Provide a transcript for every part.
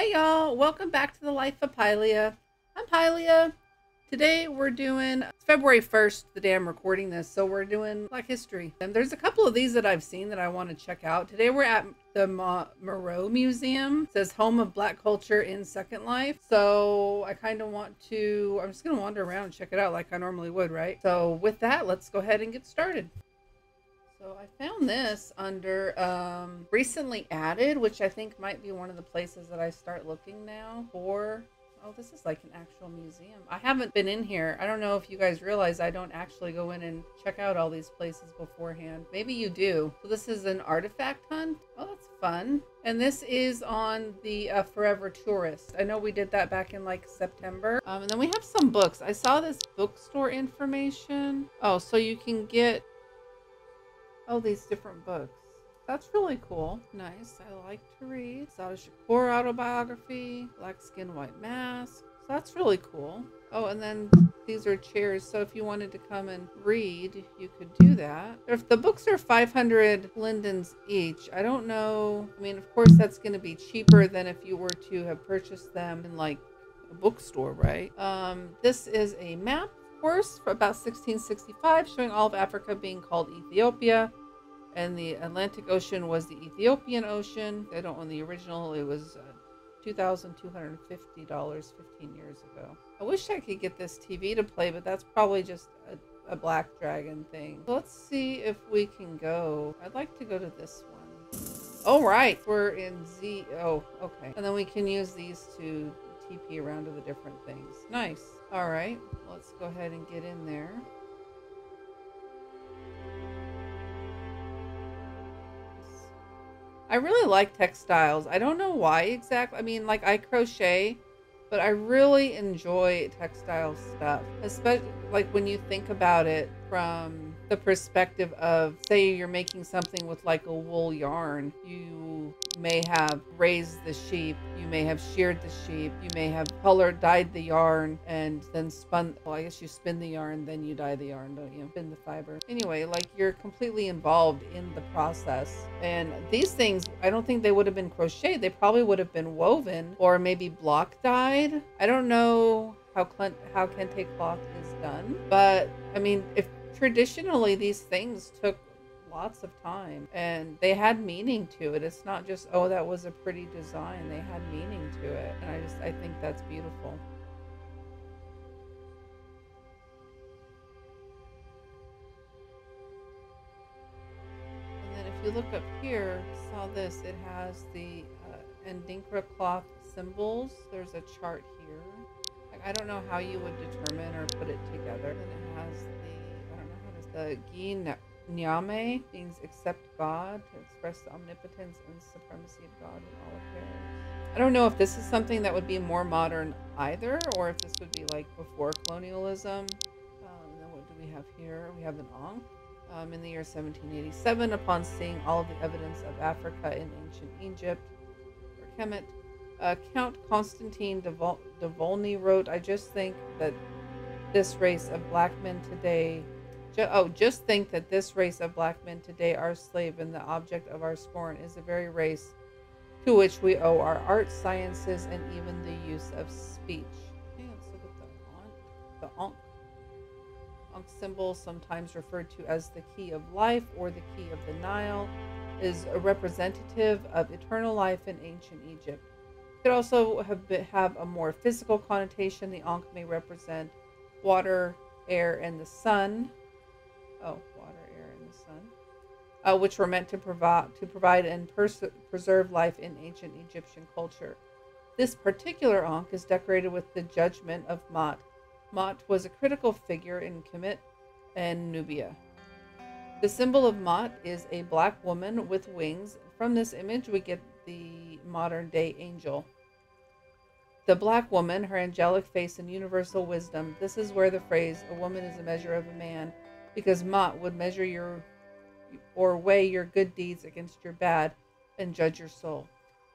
Hey y'all, welcome back to the life of Pylia. I'm Pylia. Today we're doing February 1st, the day I'm recording this, so we're doing Black History. And there's a couple of these that I've seen that I want to check out. Today we're at the Ma- Meroe Museum. It says Home of Black Culture in Second Life. So I kind of want to, I'm just going to wander around and check it out like I normally would, right? So with that, let's go ahead and get started. So I found this under um, recently added, which I think might be one of the places that I start looking now for. Oh, this is like an actual museum. I haven't been in here. I don't know if you guys realize I don't actually go in and check out all these places beforehand. Maybe you do. So this is an artifact hunt. Oh, that's fun. And this is on the uh, Forever Tourist. I know we did that back in like September. Um, and then we have some books. I saw this bookstore information. Oh, so you can get Oh, these different books. That's really cool. Nice. I like to read. Assata Shakur autobiography, Black Skin, White Mask. So that's really cool. Oh, and then these are chairs. So if you wanted to come and read, you could do that. If the books are 500 lindens each, I don't know. I mean, of course, that's going to be cheaper than if you were to have purchased them in like a bookstore, right? Um, this is a map course for about 1665 showing all of Africa being called Ethiopia and the Atlantic Ocean was the Ethiopian Ocean. I don't own the original. It was uh, $2,250 15 years ago. I wish I could get this TV to play, but that's probably just a, a Black Dragon thing. Let's see if we can go. I'd like to go to this one. All right, we're in Z. Oh, okay. And then we can use these to TP around to the different things. Nice. All right, let's go ahead and get in there. I really like textiles. I don't know why exactly. I mean, like I crochet, but I really enjoy textile stuff, especially like when you think about it from the perspective of say you're making something with like a wool yarn. You may have raised the sheep you may have sheared the sheep you may have colored dyed the yarn and then spun well i guess you spin the yarn then you dye the yarn don't you? Spin the fiber. Anyway like you're completely involved in the process. And these things i don't think they would have been crocheted they probably would have been woven or maybe block dyed. I don't know how Clint, how kente cloth is done. But i mean if traditionally these things took lots of time and they had meaning to it. It's not just oh that was a pretty design. They had meaning to it and i just i think that's beautiful. And then if you look up here saw this it has the uh, Adinkra cloth symbols. There's a chart here. I don't know how you would determine or put it together. And it has the Gye Nyame means accept God, to express the omnipotence and supremacy of God in all affairs. I don't know if this is something that would be more modern either, or if this would be like before colonialism. Um, then what do we have here? We have an Ankh. Um, in the year 1787, upon seeing all of the evidence of Africa in ancient Egypt, or Kemet, uh, Count Constantine de, de Volney wrote, I just think that this race of black men today oh, just think that this race of black men today are slave and the object of our scorn is the very race to which we owe our arts, sciences, and even the use of speech. Okay, let's look at the Ankh. The Ankh. Ankh symbol, sometimes referred to as the key of life or the key of the Nile, is a representative of eternal life in ancient Egypt. It could also have, been, have a more physical connotation. The Ankh may represent water, air, and the sun. Oh, water, air, and the sun, uh, which were meant to provide to provide and pers- preserve life in ancient Egyptian culture. This particular Ankh is decorated with the judgment of Ma'at. Ma'at was a critical figure in Kemet and Nubia. The symbol of Ma'at is a black woman with wings. From this image, we get the modern day angel. The black woman, her angelic face, and universal wisdom. This is where the phrase, a woman is a measure of a man, because Ma'at would measure your or weigh your good deeds against your bad and judge your soul.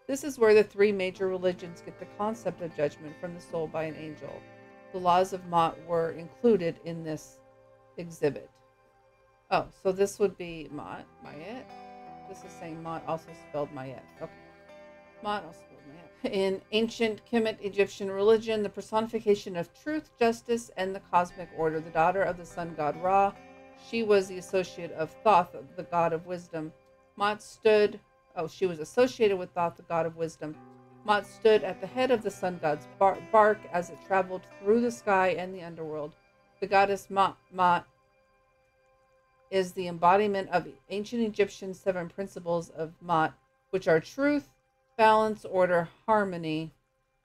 This is where the three major religions get the concept of judgment from the soul by an angel. The laws of Ma'at were included in this exhibit. Oh, so this would be Ma'at, Mayet. This is saying Ma'at also spelled Mayet. Okay. Ma'at also spelled Mayet. in ancient Kemet Egyptian religion, the personification of truth, justice, and the cosmic order. The daughter of the sun god Ra, she was the associate of Thoth, the god of wisdom. Mot stood, oh, she was associated with Thoth, the god of wisdom. Mot stood at the head of the sun god's bar- bark as it traveled through the sky and the underworld. The goddess Mot, Mot is the embodiment of ancient Egyptian seven principles of Mot, which are truth, balance, order, harmony,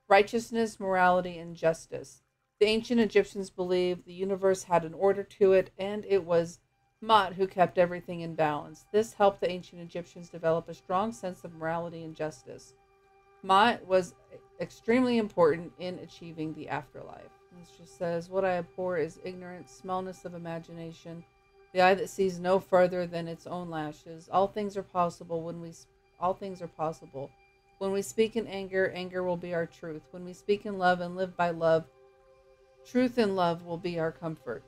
righteousness, morality, and justice. The ancient Egyptians believed the universe had an order to it, and it was Mot who kept everything in balance. This helped the ancient Egyptians develop a strong sense of morality and justice. Mot was extremely important in achieving the afterlife. This just says, What I abhor is ignorance, smallness of imagination, the eye that sees no further than its own lashes. All things are possible when we all things are possible. When we speak in anger, anger will be our truth. When we speak in love and live by love, truth and love will be our comfort.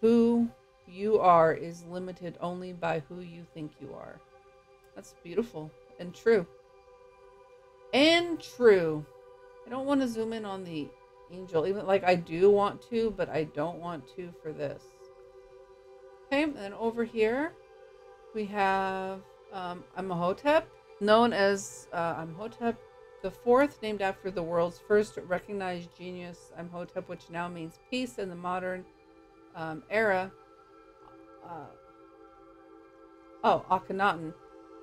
Who you are is limited only by who you think you are. That's beautiful and true. And true. I don't want to zoom in on the angel, even like I do want to, but I don't want to for this. Okay, and then over here we have um, Imhotep, known as uh, Imhotep the fourth, named after the world's first recognized genius, Imhotep, which now means peace in the modern um, era. Uh, oh, Akhenaten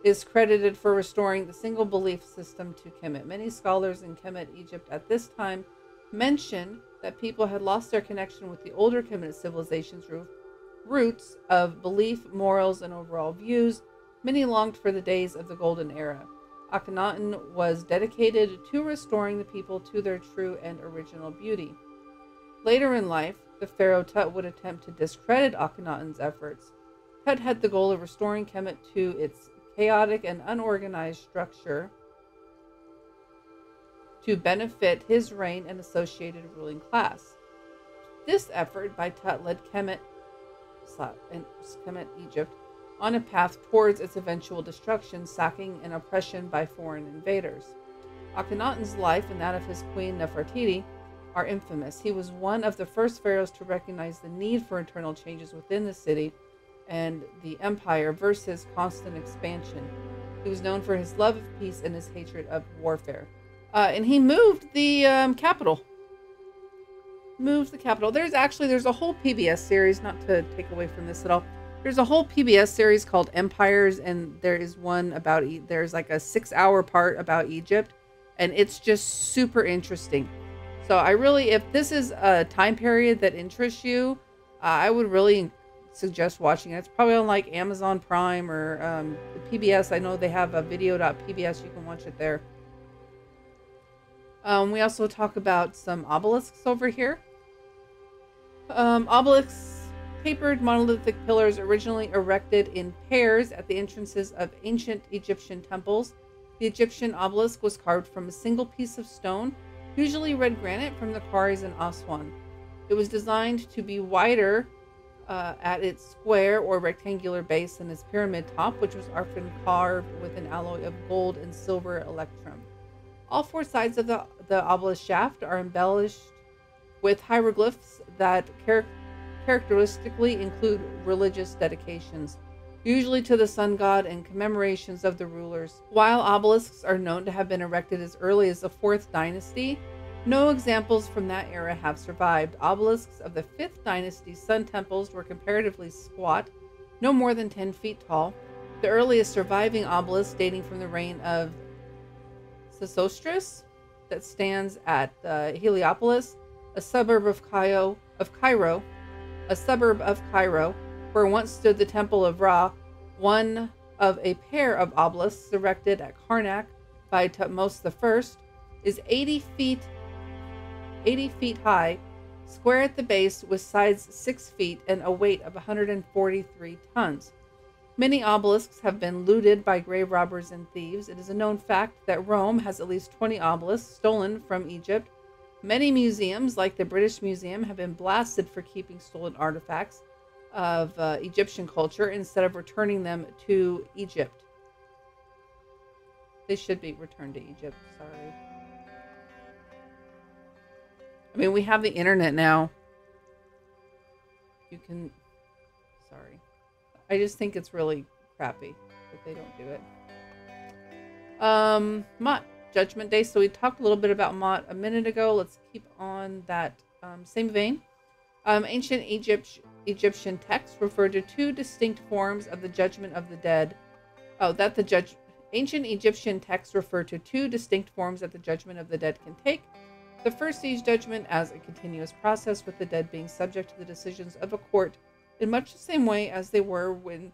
is credited for restoring the single belief system to Kemet. Many scholars in Kemet, Egypt at this time mention that people had lost their connection with the older Kemet civilization's roots of belief, morals, and overall views. Many longed for the days of the Golden Era. Akhenaten was dedicated to restoring the people to their true and original beauty. Later in life, the pharaoh Tut would attempt to discredit Akhenaten's efforts. Tut had the goal of restoring Kemet to its chaotic and unorganized structure to benefit his reign and associated ruling class. This effort by Tut led Kemet, Kemet, Egypt, on a path towards its eventual destruction, sacking and oppression by foreign invaders. Akhenaten's life and that of his queen Nefertiti are infamous. He was one of the first pharaohs to recognize the need for internal changes within the city and the empire versus constant expansion. He was known for his love of peace and his hatred of warfare. Uh, and he moved the um, capital. Moved the capital. There's actually there's a whole PBS series, not to take away from this at all. There's a whole PBS series called Empires, and there is one about there's like a six hour part about Egypt, and it's just super interesting. So I really, if this is a time period that interests you, uh, I would really suggest watching it. It's probably on like Amazon Prime or um, PBS. I know they have a video.pbs. You can watch it there. Um, we also talk about some obelisks over here. Um, obelisks, tapered monolithic pillars originally erected in pairs at the entrances of ancient Egyptian temples. The Egyptian obelisk was carved from a single piece of stone, usually red granite from the quarries in Aswan. It was designed to be wider uh, at its square or rectangular base and its pyramid top, which was often carved with an alloy of gold and silver electrum. All four sides of the, the obelisk shaft are embellished with hieroglyphs that char- characteristically include religious dedications, usually to the sun god and commemorations of the rulers. While obelisks are known to have been erected as early as the 4th dynasty, no examples from that era have survived. Obelisks of the 5th dynasty sun temples were comparatively squat, no more than 10 feet tall. The earliest surviving obelisk, dating from the reign of Sesostris, that stands at uh, Heliopolis, a suburb of Cairo, of Cairo, a suburb of Cairo, where once stood the Temple of Ra, one of a pair of obelisks erected at Karnak by Thutmose I, is 80 feet 80 feet high, square at the base with sides 6 feet and a weight of 143 tons. Many obelisks have been looted by grave robbers and thieves. It is a known fact that Rome has at least 20 obelisks stolen from Egypt. Many museums, like the British Museum, have been blasted for keeping stolen artifacts of uh, Egyptian culture instead of returning them to Egypt. They should be returned to Egypt, sorry. I mean, we have the internet now. You can. Sorry. I just think it's really crappy that they don't do it. Um, Mott, Judgment Day. So we talked a little bit about Mott a minute ago. Let's keep on that um, same vein. Um, ancient Egypt, Egyptian texts refer to two distinct forms of the judgment of the dead. Oh, that the judge. Ancient Egyptian texts refer to two distinct forms that the judgment of the dead can take. The first sees judgment as a continuous process, with the dead being subject to the decisions of a court in much the same way as they were when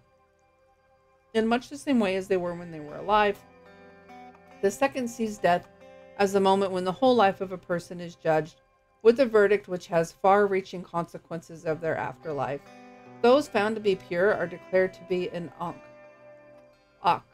in much the same way as they were when they were alive. The second sees death as the moment when the whole life of a person is judged with a verdict which has far reaching consequences of their afterlife. Those found to be pure are declared to be an Ankh, Ak,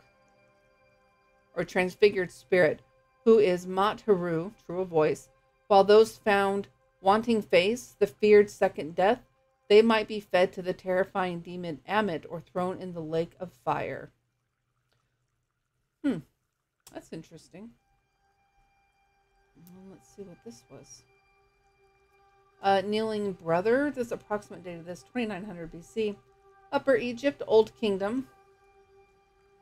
or transfigured spirit, who is Mat Haru, true of voice, while those found wanting face, the feared second death, they might be fed to the terrifying demon Ammit or thrown in the lake of fire. Hmm, that's interesting. Well, let's see what this was. Uh, kneeling brother, this approximate date of this 2900 BC. Upper Egypt, Old Kingdom.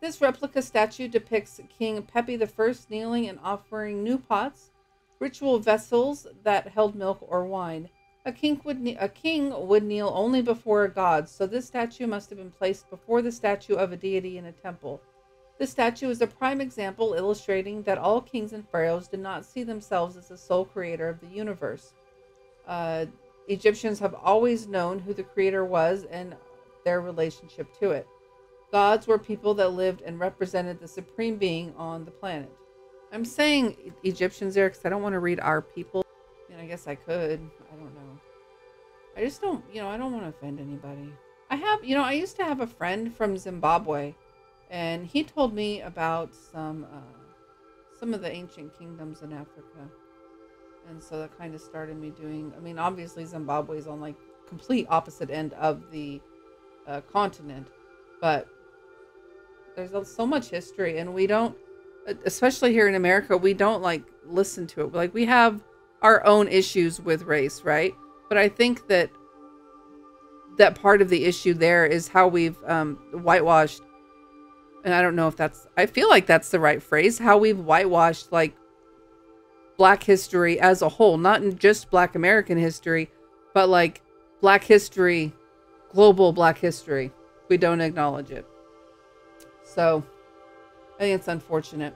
This replica statue depicts King Pepi I kneeling and offering new pots, ritual vessels that held milk or wine. A king would a king would kneel only before a god, so this statue must have been placed before the statue of a deity in a temple. This statue is a prime example illustrating that all kings and pharaohs did not see themselves as the sole creator of the universe. Uh, Egyptians have always known who the creator was and their relationship to it. Gods were people that lived and represented the supreme being on the planet. I'm saying Egyptians there because I don't want to read our people. I mean, I guess I could. I don't know. I just don't, you know, I don't want to offend anybody. I have, you know, I used to have a friend from Zimbabwe, and he told me about some, uh, some of the ancient kingdoms in Africa and so that kind of started me doing. I mean, obviously Zimbabwe is on like complete opposite end of the uh, continent, but there's so much history, and we don't, especially here in America, we don't like listen to it. Like we have our own issues with race, right? But I think that that part of the issue there is how we've um, whitewashed and I don't know if that's I feel like that's the right phrase how we've whitewashed like black history as a whole, not in just black American history, but like black history, global black history. We don't acknowledge it. So I think it's unfortunate.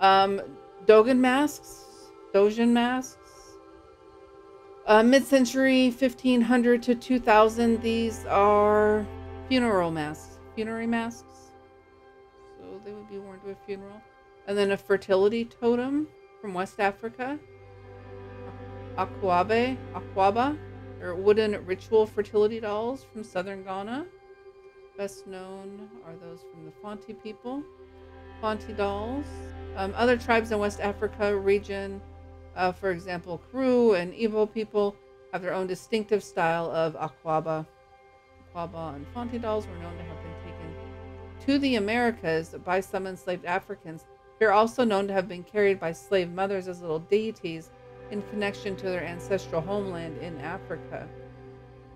Um, Dogon masks, Dogen masks. Uh, mid-century 1500 to 2000 these are funeral masks funerary masks they would be worn to a funeral and then a fertility totem from West Africa, Akwabe, Akwaba, or wooden ritual fertility dolls from southern Ghana. Best known are those from the Fanti people. Fanti dolls. Um, other tribes in West Africa region, uh, for example, Kru and Igbo people, have their own distinctive style of Akwaba. Akwaba and Fanti dolls were known to have to the Americas by some enslaved Africans they're also known to have been carried by slave mothers as little deities in connection to their ancestral homeland in Africa.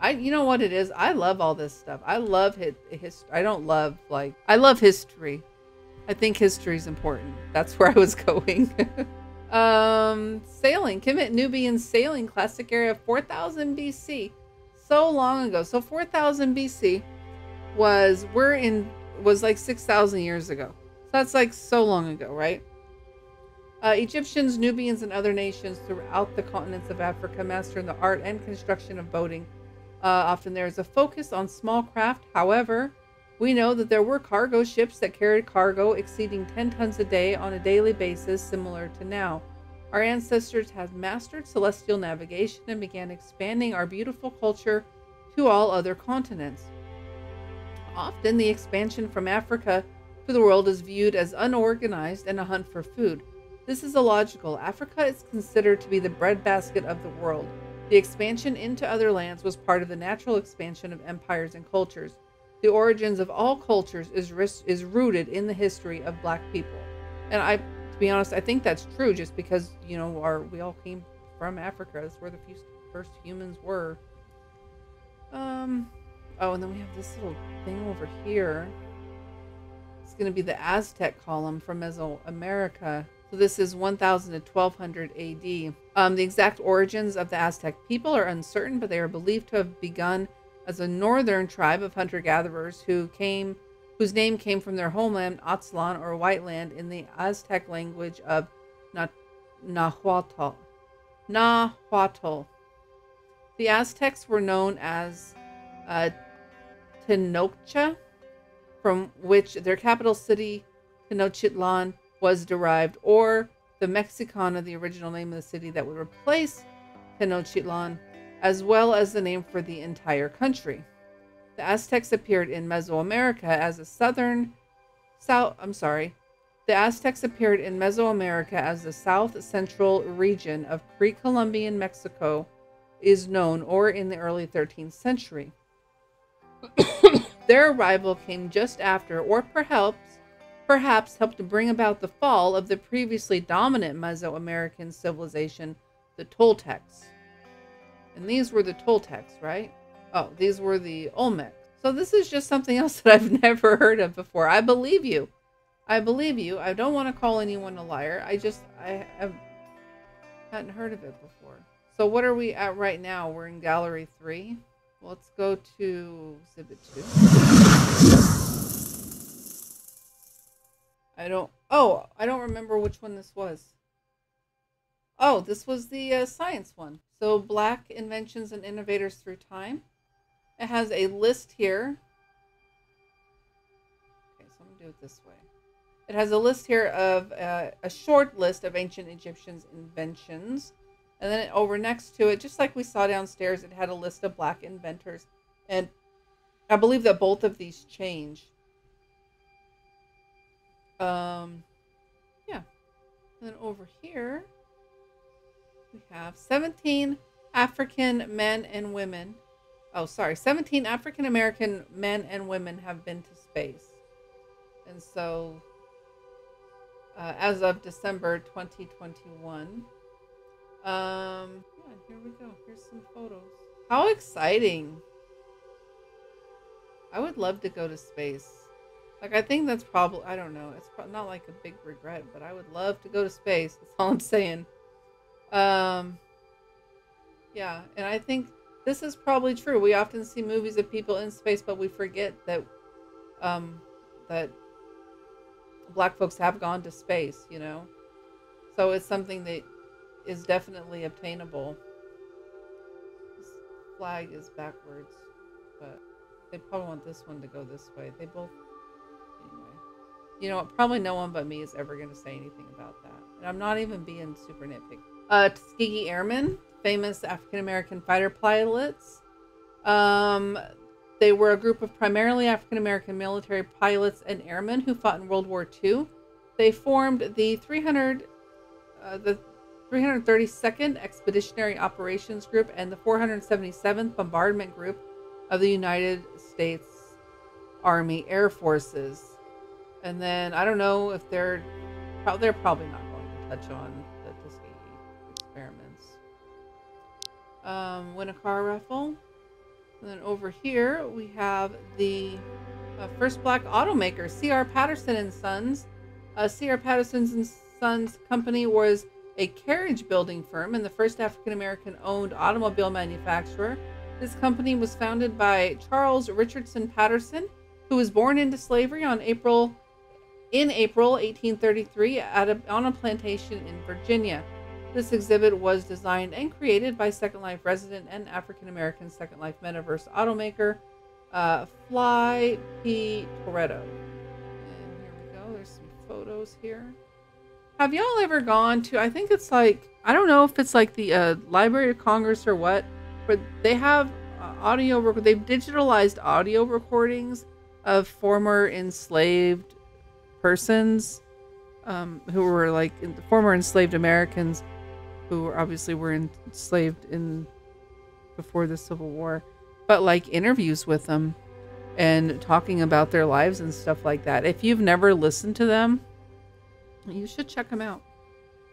I, you know what it is? I love all this stuff. I love his, his I don't love like I love history. I think history is important. That's where I was going. um, sailing, Kemet Nubian sailing classic area 4000 BC. So long ago. So 4000 BC was we're in was like 6000 years ago. So that's like so long ago, right? Uh, Egyptians, Nubians, and other nations throughout the continents of Africa mastered the art and construction of boating. Uh, often there is a focus on small craft. However, we know that there were cargo ships that carried cargo exceeding 10 tons a day on a daily basis, similar to now. Our ancestors had mastered celestial navigation and began expanding our beautiful culture to all other continents. Often, the expansion from Africa to the world is viewed as unorganized and a hunt for food. This is illogical. Africa is considered to be the breadbasket of the world. The expansion into other lands was part of the natural expansion of empires and cultures. The origins of all cultures is is rooted in the history of black people. And I to be honest, I think that's true just because, you know, our we all came from Africa. That's where the first humans were. Um, oh, and then we have this little thing over here. It's going to be the Aztec column from Mesoamerica. So this is 1000 to 1200 AD. Um, the exact origins of the Aztec people are uncertain, but they are believed to have begun as a northern tribe of hunter-gatherers who came, whose name came from their homeland Aztlan or White Land in the Aztec language of Nahuatl. Nahuatl. The Aztecs were known as uh, Tenochtitlan, from which their capital city, Tenochtitlan, was derived, or the Mexicana, the original name of the city that would replace Tenochtitlan, as well as the name for the entire country. The Aztecs appeared in Mesoamerica as a southern south I'm sorry. The Aztecs appeared in Mesoamerica as the south central region of pre-Columbian Mexico is known or in the early 13th century. Their arrival came just after or perhaps perhaps helped to bring about the fall of the previously dominant Mesoamerican civilization, the Toltecs. And these were the Toltecs, right? Oh, these were the Olmecs. So this is just something else that I've never heard of before. I believe you. I believe you. I don't want to call anyone a liar. I just, I have, hadn't heard of it before. So what are we at right now? We're in gallery three. Let's go to exhibit two. I don't. Oh, I don't remember which one this was. Oh, this was the uh, science one. So, Black Inventions and Innovators Through Time. It has a list here. Okay, so I'm going to do it this way. It has a list here of uh, a short list of ancient Egyptians' inventions. And then over next to it, just like we saw downstairs, it had a list of black inventors. And I believe that both of these change. Um, yeah. And then over here, we have 17 African men and women. Oh, sorry. 17 African American men and women have been to space. And so, uh, as of December 2021, um, yeah, here we go. Here's some photos. How exciting! I would love to go to space. Like, I think that's probably, I don't know. It's not like a big regret, but I would love to go to space. That's all I'm saying. Um, yeah, and I think this is probably true. We often see movies of people in space, but we forget that, um, that black folks have gone to space, you know? So it's something that is definitely obtainable. This flag is backwards, but they probably want this one to go this way. They both anyway. you know, probably no one but me is ever going to say anything about that. And I'm not even being super nitpicky. Uh, Tuskegee Airmen, famous African American fighter pilots. Um, they were a group of primarily African American military pilots and airmen who fought in World War II. They formed the 300, uh, the 332nd Expeditionary Operations Group and the 477th Bombardment Group of the United States Army Air Forces. And then I don't know if they're they're probably not going to touch on the Tuskegee experiments. Um, win a car raffle. And then over here we have the uh, first black automaker, C.R. Patterson and Sons. Uh, C.R. Patterson and Sons company was a carriage building firm and the first African American owned automobile manufacturer. This company was founded by Charles Richardson Patterson, who was born into slavery on April in April 1833 a, on a plantation in Virginia. This exhibit was designed and created by Second Life resident and African American Second Life Metaverse automaker uh, Fly P. Toretto. And here we go. There's some photos here. Have y'all ever gone to? I think it's like I don't know if it's like the uh, Library of Congress or what, but they have uh, audio. They've digitalized audio recordings of former enslaved persons um, who were like former enslaved Americans who obviously were enslaved in before the Civil War, but like interviews with them and talking about their lives and stuff like that. If you've never listened to them, you should check them out.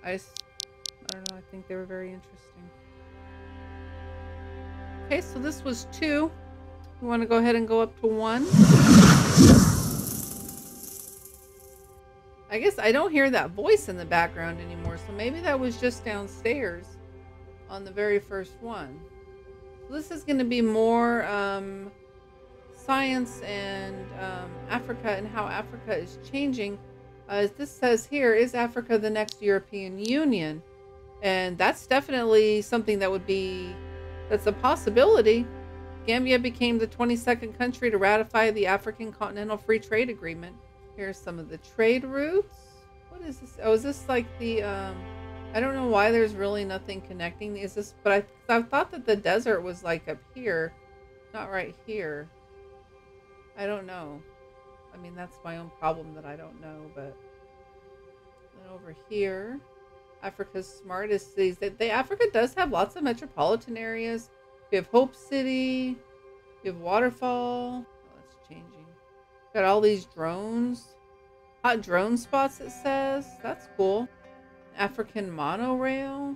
I, I don't know. I think they were very interesting. Okay, so this was two. We want to go ahead and go up to one. I guess I don't hear that voice in the background anymore, so maybe that was just downstairs on the very first one. So this is going to be more um, science and um, Africa and how Africa is changing. As this says here, is Africa the next European Union? And that's definitely something that would be, that's a possibility. Gambia became the 22nd country to ratify the African Continental Free Trade Agreement. Here's some of the trade routes. What is this? Oh, is this like the, um, I don't know why there's really nothing connecting. Is this, but I, I thought that the desert was like up here, not right here. I don't know. I mean, that's my own problem that I don't know, but then over here, Africa's smartest cities. That they Africa does have lots of metropolitan areas. We have Hope City. We have Waterfall. Oh, it's changing. Got all these drones. Hot drone spots, it says. That's cool. African monorail.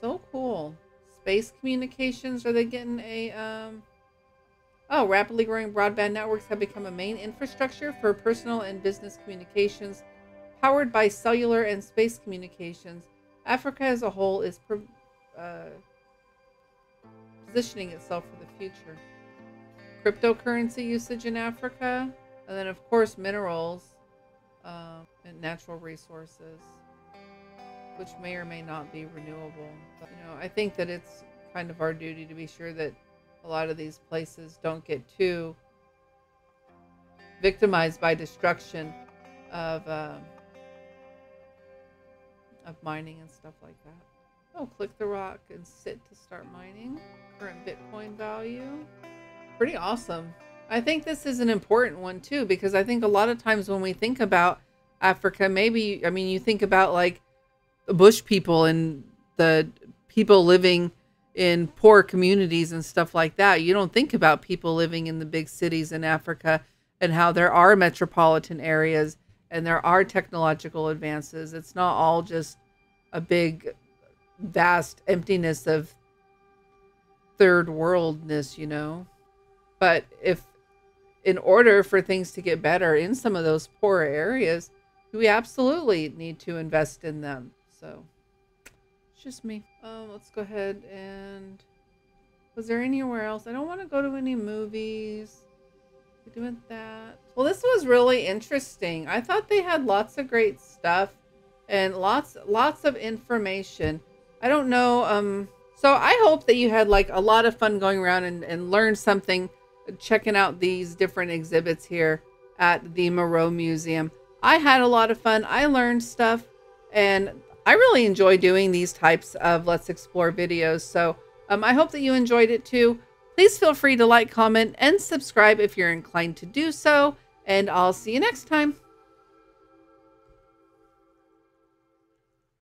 So cool. Space communications. Are they getting a um Oh, rapidly growing broadband networks have become a main infrastructure for personal and business communications, powered by cellular and space communications. Africa as a whole is uh, positioning itself for the future. Cryptocurrency usage in Africa, and then, of course, minerals uh, and natural resources, which may or may not be renewable. But, you know, I think that it's kind of our duty to be sure that a lot of these places don't get too victimized by destruction of uh, of mining and stuff like that. Oh, click the rock and sit to start mining. Current Bitcoin value. Pretty awesome. I think this is an important one too because I think a lot of times when we think about Africa, maybe I mean you think about like the bush people and the people living in poor communities and stuff like that. You don't think about people living in the big cities in Africa and how there are metropolitan areas and there are technological advances. It's not all just a big, vast emptiness of third worldness, you know. But if, in order for things to get better in some of those poorer areas, we absolutely need to invest in them. So just me. Um, let's go ahead and... Was there anywhere else? I don't want to go to any movies. We're doing that. Well, this was really interesting. I thought they had lots of great stuff and lots lots of information. I don't know. Um, so I hope that you had like a lot of fun going around and, and learned something checking out these different exhibits here at the Meroe Museum. I had a lot of fun. I learned stuff and I really enjoy doing these types of Let's Explore videos. So um, I hope that you enjoyed it too. Please feel free to like, comment, and subscribe if you're inclined to do so. And I'll see you next time.